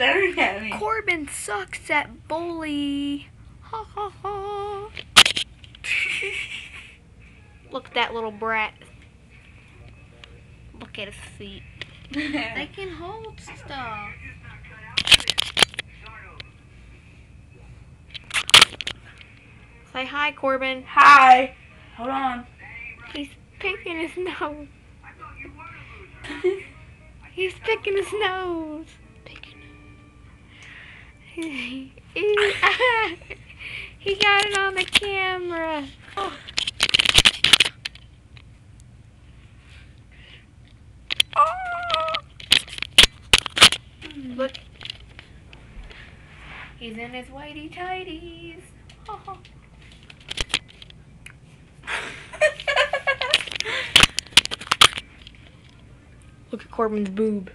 staring at me. Corbin sucks at bully. Ha ha ha. Look at that little brat. Look at his feet. They can hold stuff. Say hi, Corbin. Hi. Hold on. He's picking his nose. He's picking his nose. He, got it on the camera. Oh. Oh. Look. He's in his whitey tighties. Oh. Look at Corbin's boob.